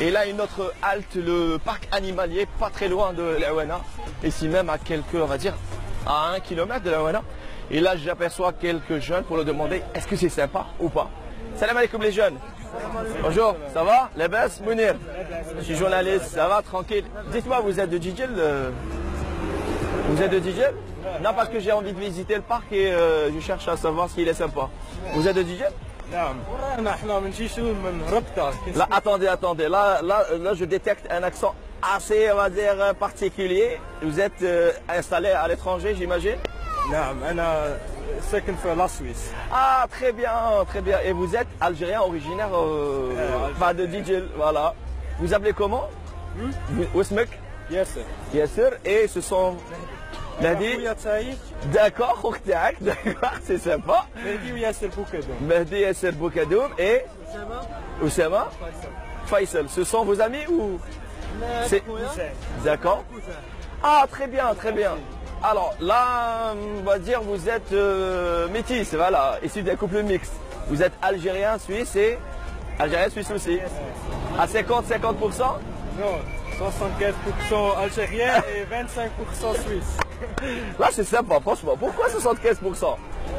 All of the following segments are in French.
Et là, une autre halte, le parc animalier, pas très loin de l'Awana. Ici même à quelques, on va dire, à un kilomètre de l'Awana. Et là, j'aperçois quelques jeunes pour leur demander est-ce que c'est sympa ou pas? Salam alaikum les jeunes. Bonjour, ça va? Les baisses, Mounir Je suis journaliste, ça va, tranquille. Dites-moi, vous êtes de Djidjel euh, Vous êtes de Djidjel? Non, parce que j'ai envie de visiter le parc et euh, je cherche à savoir s'il est sympa. Vous êtes de Djidjel? Là, attendez, attendez. Là, là, là, je détecte un accent assez, on va dire, particulier. Vous êtes euh, installé à l'étranger, j'imagine? Ah, très bien, très bien. Et vous êtes algérien originaire euh, bah, de Dijil, voilà. Vous appelez comment? Hmm? Yes, sir. Yes, sir. Et ce sont D'accord, Khoukhtiak, d'accord, c'est sympa. Mehdi ou Yasser Boukadoum Mehdi Yasser Boukadoum et? Oussama? Faisal. Ce sont vos amis ou? C'est D'accord. Ah, très bien, très bien. Alors là, on va dire vous êtes euh, métis, voilà, issu d'un couple mixte. Vous êtes algérien, suisse et algérien, suisse aussi. À 50-50% Non, 75% algérien et 25% suisse. Là, c'est sympa, franchement. Pourquoi 75%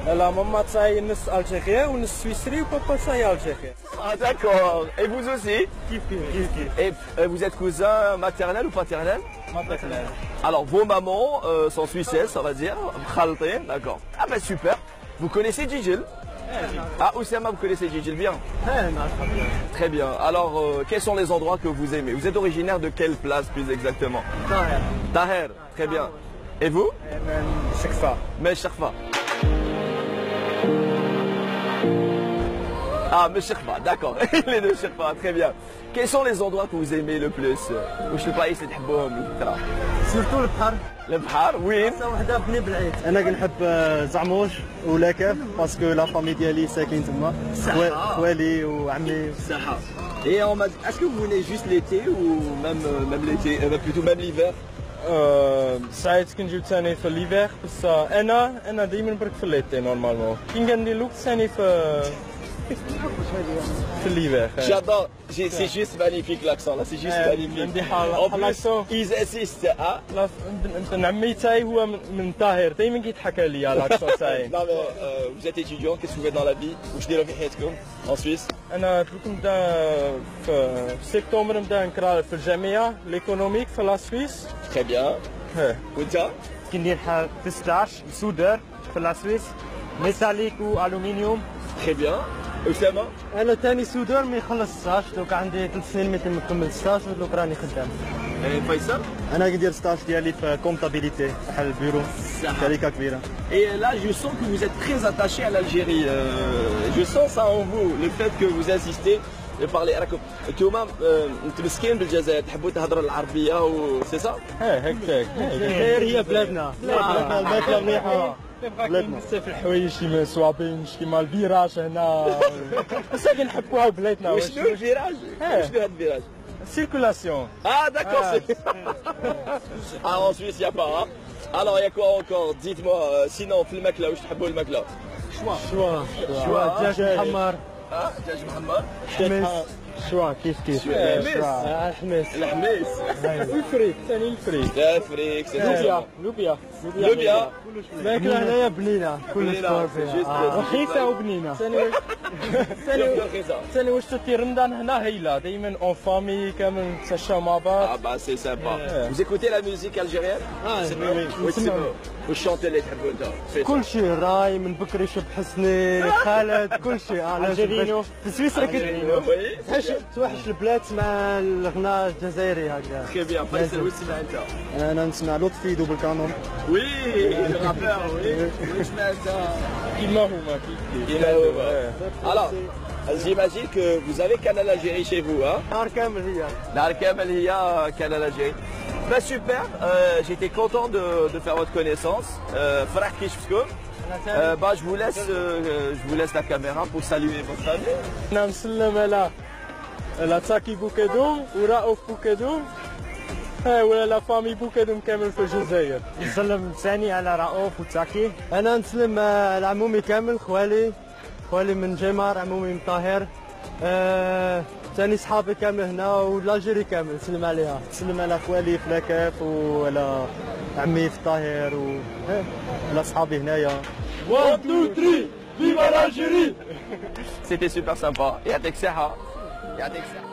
La maman, ça est algérien ou une suisserie ou papa, ça est algérien. Ah, d'accord. Et vous aussi? Kif, kif, kif. Et euh, vous êtes cousin maternel ou paternel? Maternel. Alors, vos mamans euh, sont suisses on va dire. D'accord. Ah ben, super. Vous connaissez Djigil? Ah, Oussama, vous connaissez Gigi bien eh, Très bien. Alors, euh, quels sont les endroits que vous aimez? Vous êtes originaire de quelle place plus exactement? Taher. Taher, très bien. Ah, Et vous? Eh, ben, Chakfa. Mais Chakfa. Ah, mais Sharfa, d'accord. les deux Sharfa, très bien. Quels sont les endroits que vous aimez le plus وش البلايص اللي تحبوهم الكثرة سيرتو البحر البحر وين حتى وحده بني بالعيد انا كنحب زعموش ولاكاف باسكو لا فامي ديالي ساكنين تما خوا- خوالي وعمي Saha. Et en Mad- est-ce que vous venez juste l'été ou même, euh, même l'été, euh, plutôt même l'hiver آه، ساعات كنجيو ثاني في ليفير بس آه، انا انا دائما برك في الليتي نورمالمون كي كندير الوقت ثاني في c'est juste magnifique l'accent là, c'est juste magnifique. En plus, ils insistent. Non mais vous êtes étudiant, qu'est-ce que vous faites dans la vie Où je développe en Suisse أنا قلت لكم في سبتمبر نبدا نقرا في الجامعة ليكونوميك في لا سويس بيان وانت كي ندير 16 سودر في لا سويس ميتاليك والومنيوم تري بيان Oussama أنا ثاني سودر مي خلص 16 دوك عندي ثلاث سنين نكمل 16 ودوك راني خدام. Et Faisal أنا كندير 16 ديالي في كومتابيليتي بحال البيرو. شركة كبيرة. Et là, je sens que vous êtes très attaché à l'Algérie. Euh, je sens ça en vous, le fait que vous insistez arabe. انتوما آه، متمسكين بالجزائر تحبوا تهضروا العربيه و سي سا ها هكاك الجزائر هي بلادنا. بلادنا الماكله مليحة. بلادنا بزاف الحوايج كيما صوابين كيما الفيراج هنا بس كنحبوها بلادنا وشنو الفيراج؟ آه. وشنو هاد الفيراج؟ سيركولاسيون Ah d'accord, Ah. c'est... ah en Suisse, il n'y a pas. hein. Alors, il y a quoi encore Dites-moi, euh, sinon, في الماكلة واش تحبوا الماكلة؟ شوا شوا. دجاج محمر اه دجاج محمر حميس شوا كيف كيف؟ شوا الحماس. الحماس. والفريك ثاني الفريك لا الفريك لوبيا لوبيا. لوبيا ماكله هنايا بنينه آه. كلش رخيصة وبنينه سالي واش تدي رمضان هنا هيلا دائما اون فامي كامل نتعشاو مع بعض. آه با سي سامبا ميوزيك الجيريان آه سي وي آه وشونتي اللي تحبو انت كل شيء راي من بكري شب حسني خالد كل شيء الجيرينو في سويسرا توحش توحش البلاد مع الغناء الجزائري هكذا تخي بيان فيصل وين تسمع انت؟ أنا نسمع لطفي دوبل كانون وي رابور وي وين تسمع انت؟ Alors, j'imagine que vous avez Canal Algérie chez vous, hein? L'Arkham a euh, Canal Algérie. Ben super, euh, j'étais content de, faire votre connaissance. Frère euh, euh ben, je vous laisse je vous laisse la caméra pour saluer votre famille. ولا لا فامي بوكادوم كامل في الجزائر نسلم ثاني على رؤوف وتاكي أنا نسلم على عمومي كامل خوالي خوالي من جمار عمومي من طاهر ثاني صحابي كامل هنا والجيري كامل سلم عليها سلم على خوالي في لاكاف وعلى عمي في الطاهر و على صحابي هنايا 1, 2, 3, viva l'Algérie! C'était super sympa. يعطيك صحة. يعطيك صحة.